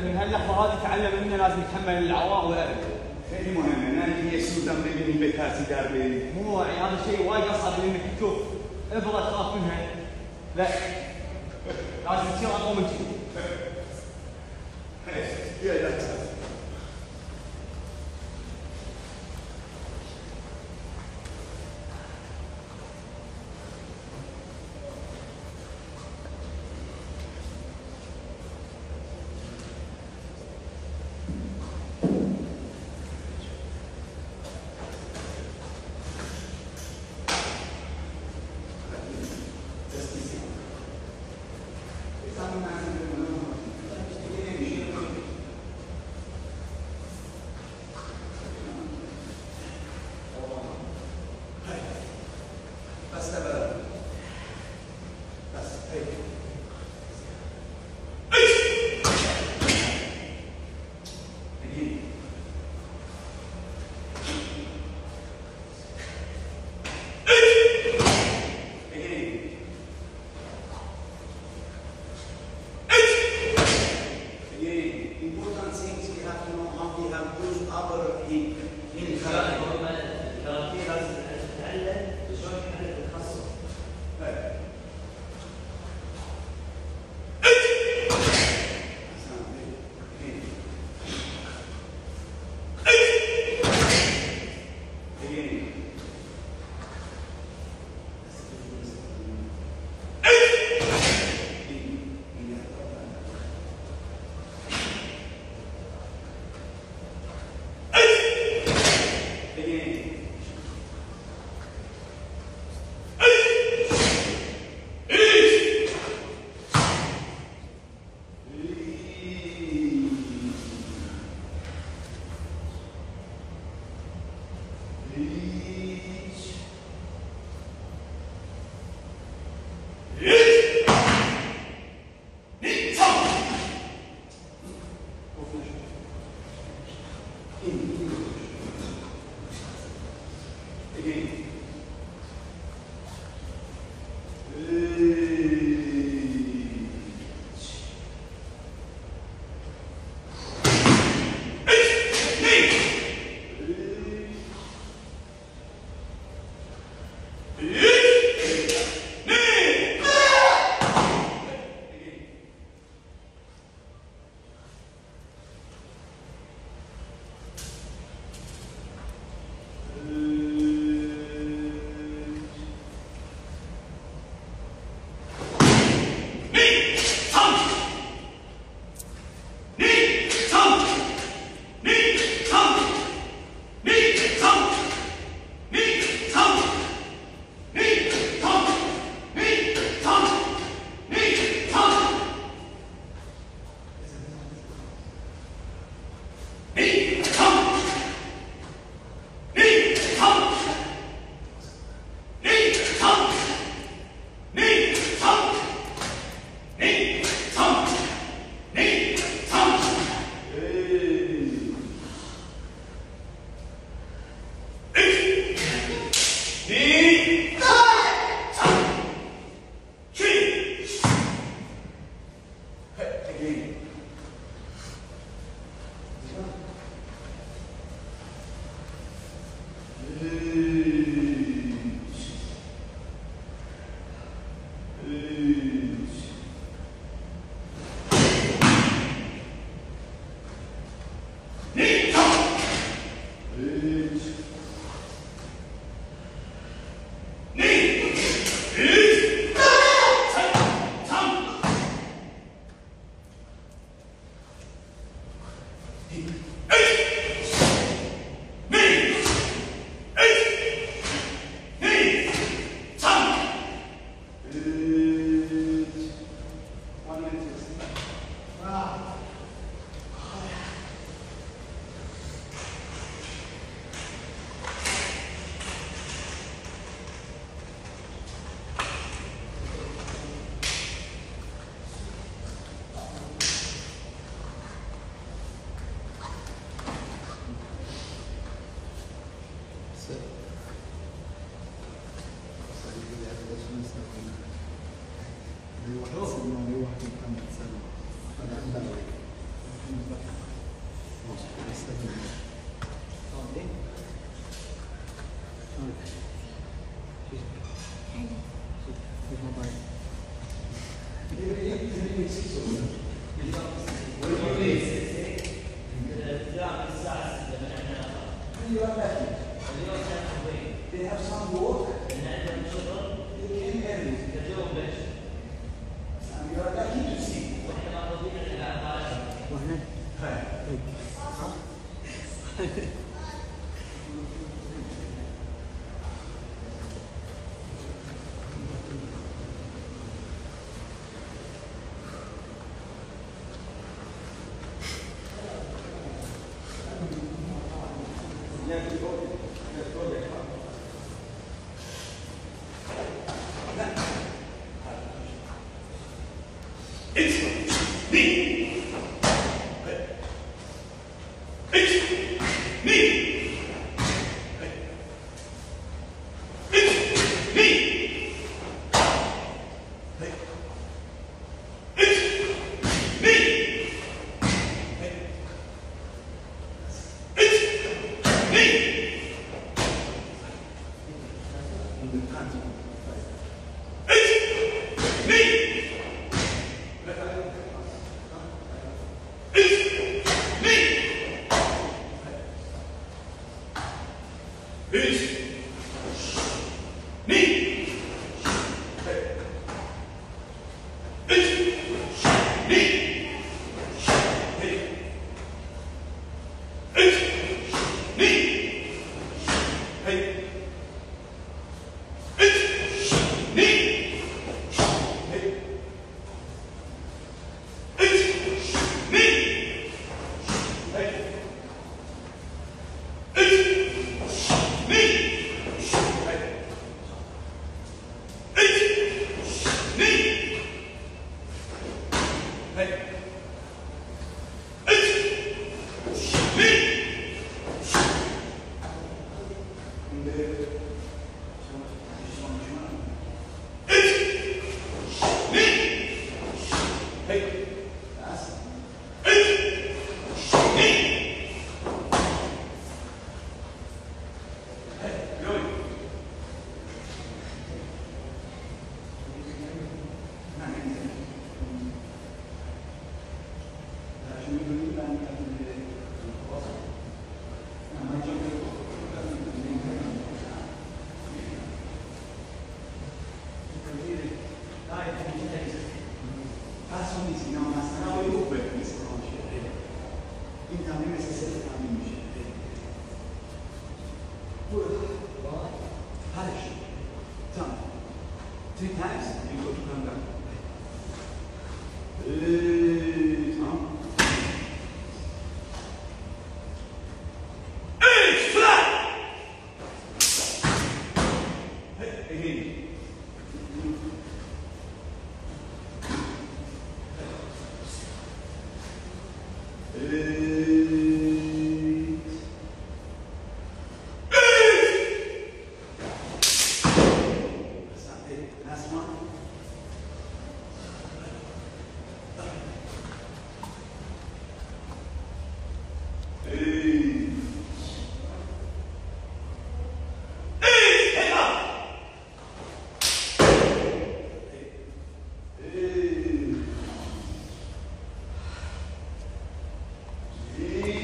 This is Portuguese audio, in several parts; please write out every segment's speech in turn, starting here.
من هاللحظه هذه تعلم إننا لازم نتحمل العواء والألم. المهم أنا هي شو تمرين من بيت هاسي داربين. مو يعني هذا شيء وايد أصعب لانك تشوف ابرة تخاف منها. لا لازم تصير أقوى من كذي. يا دكتور have used the sky? vocês. Ele estava me.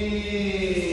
Amém.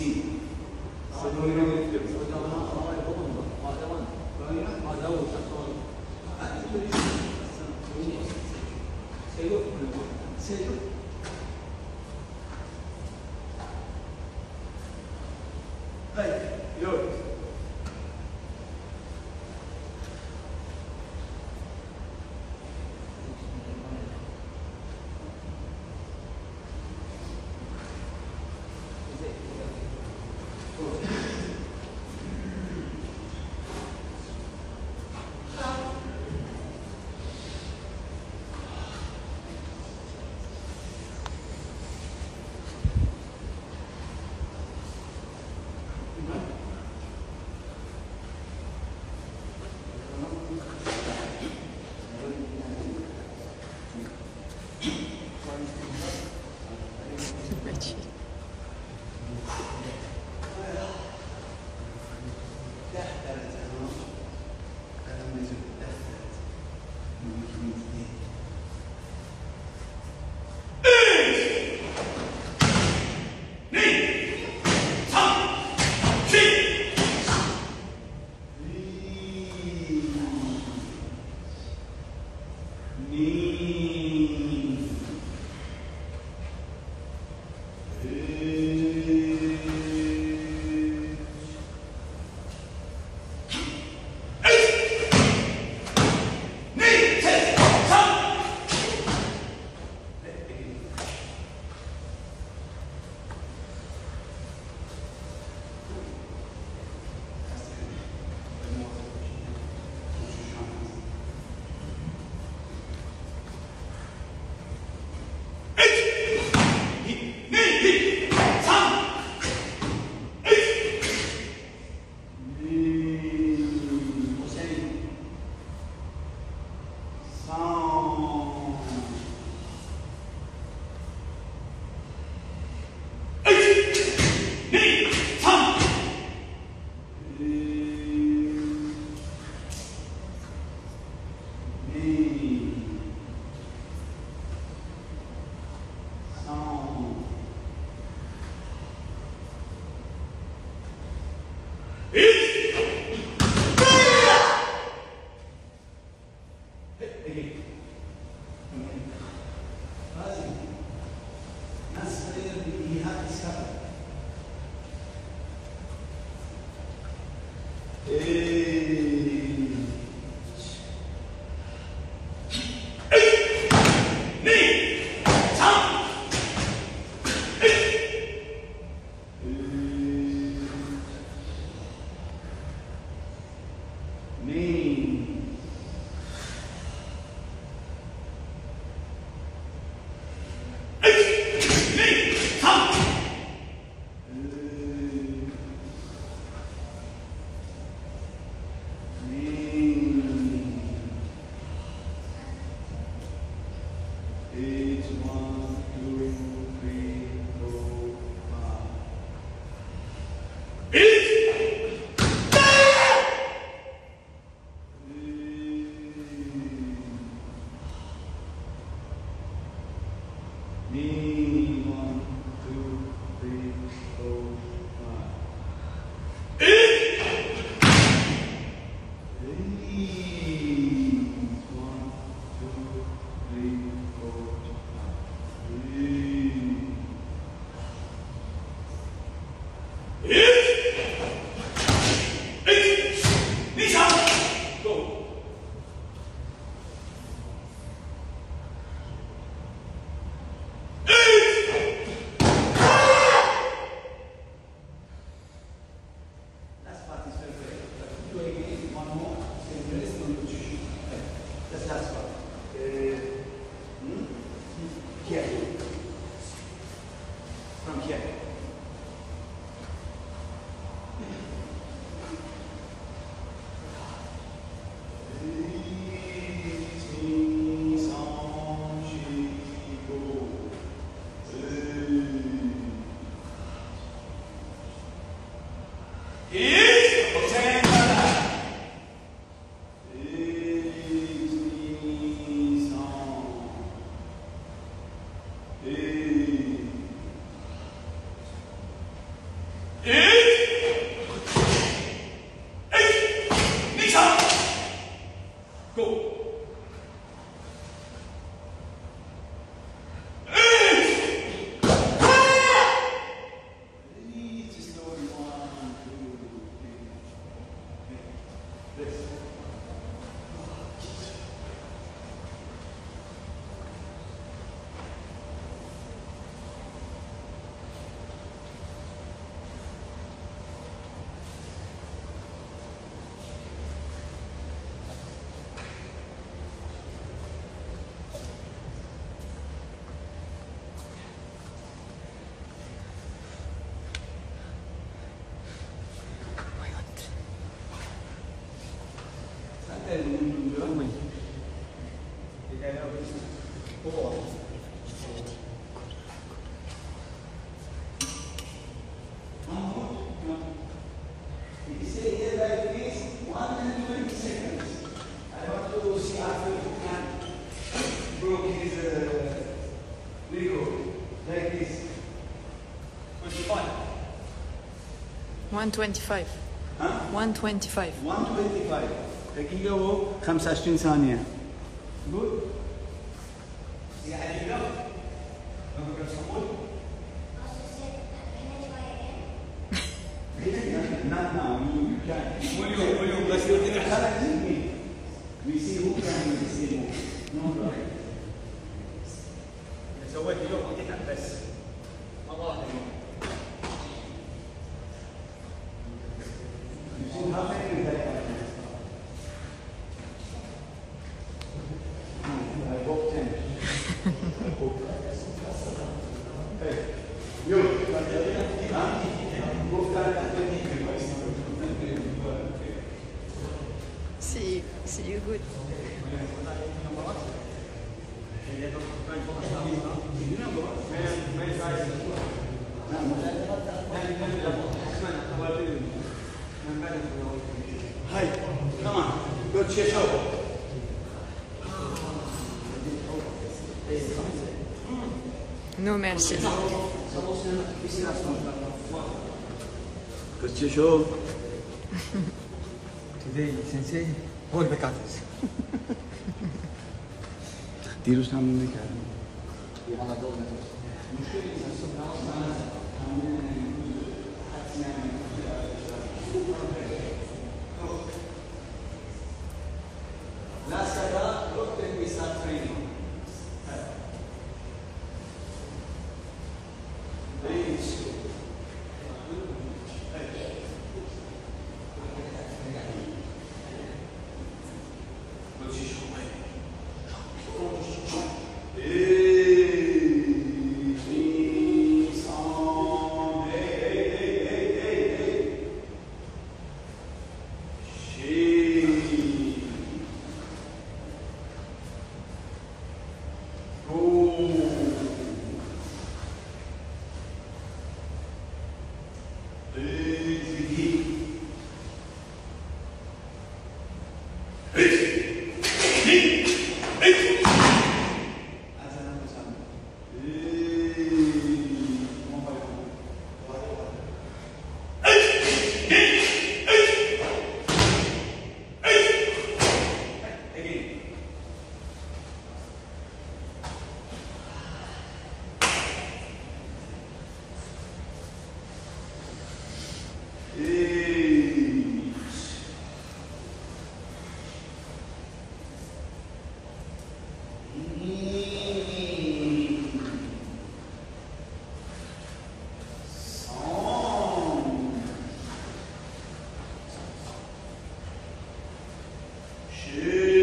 sin 125 125 125 دقيقة و 25 ثانية جود conversa. Curtiu Today, sensei, all the cutters. Tira os na mão de.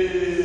Yeah.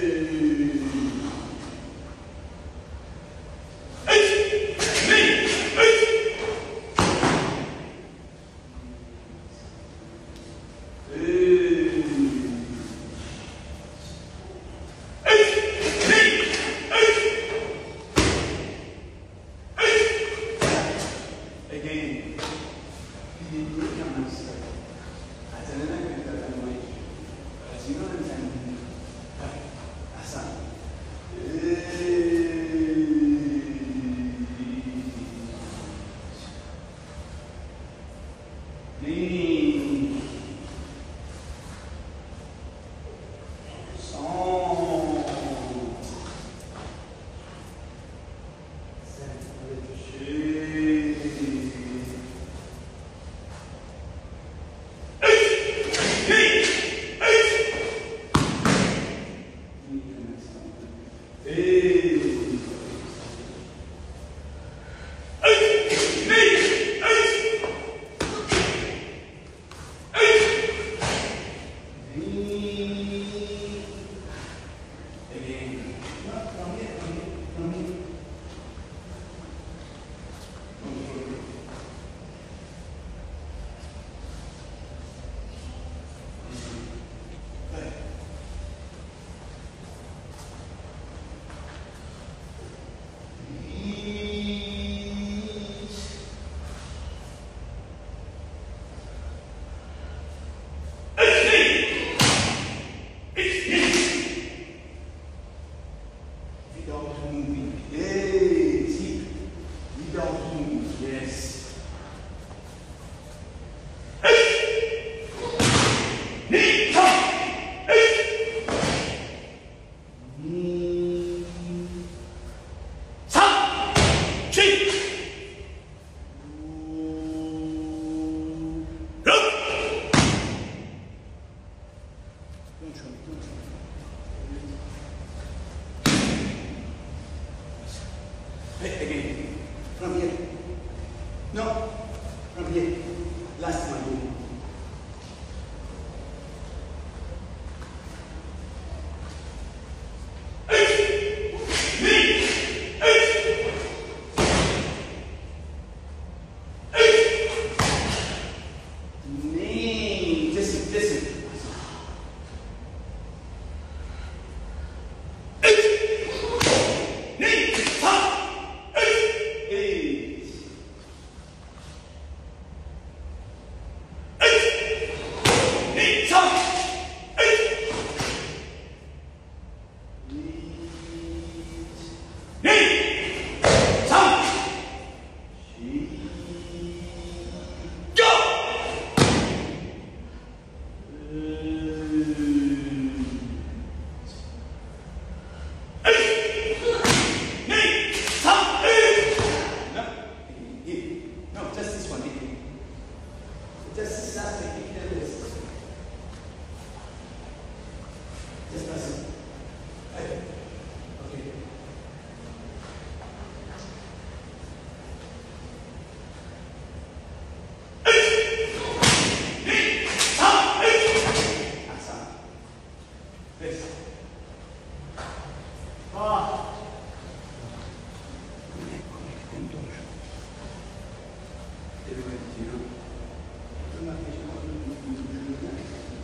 Again,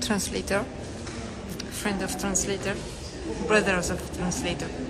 translator, friend of translator, brothers of translator.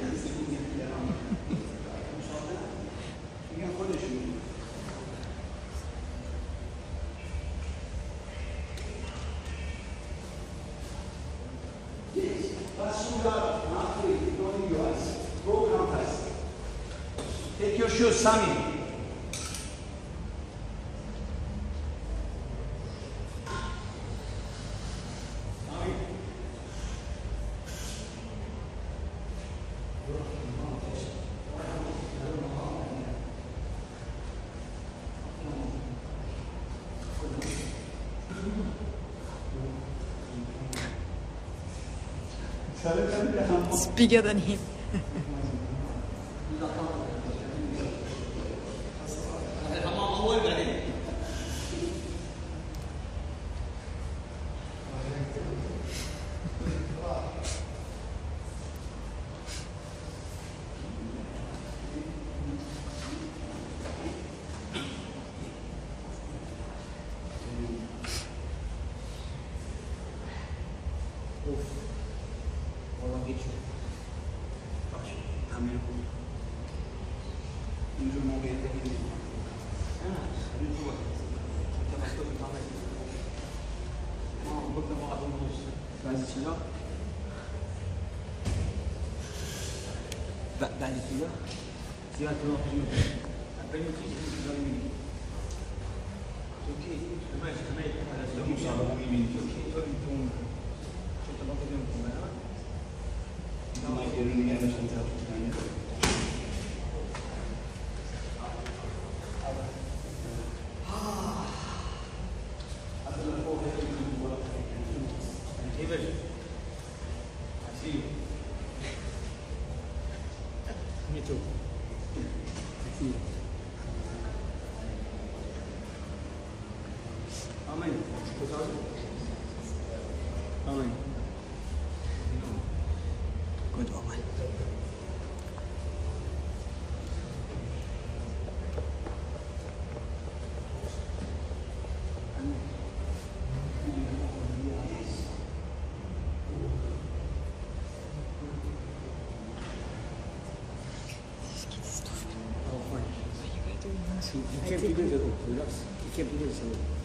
It's bigger than him. se eu atuo a permitir He, can't do this at all. He can't do this alone.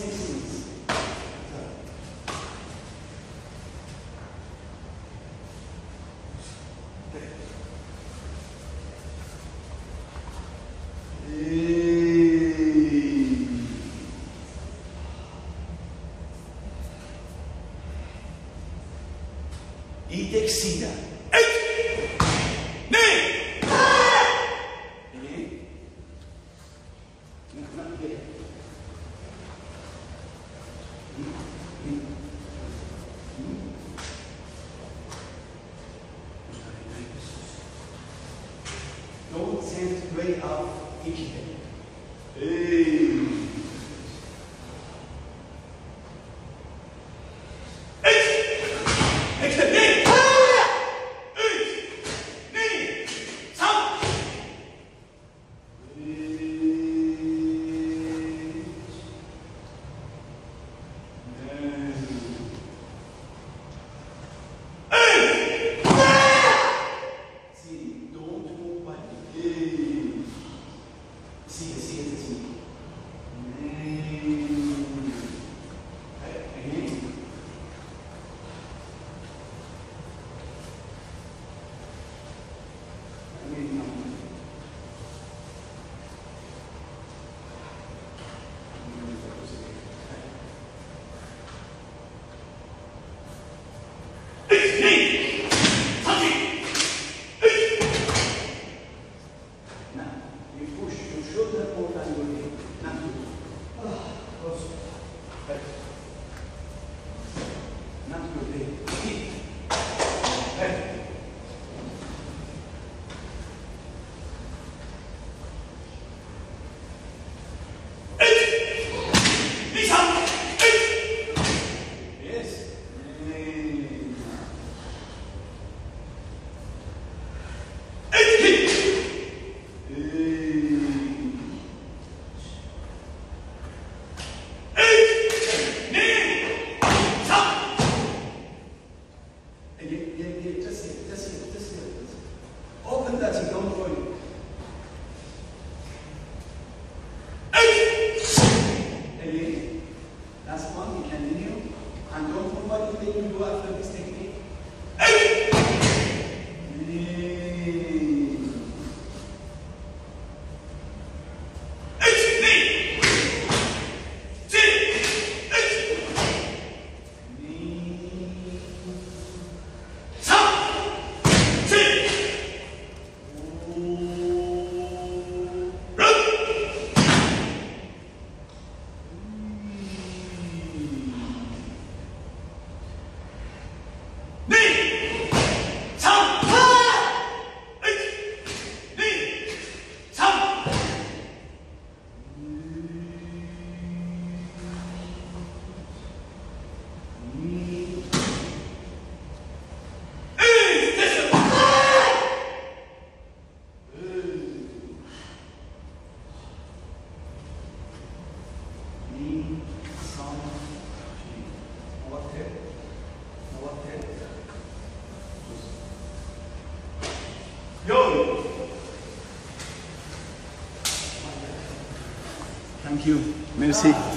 Same things. c'est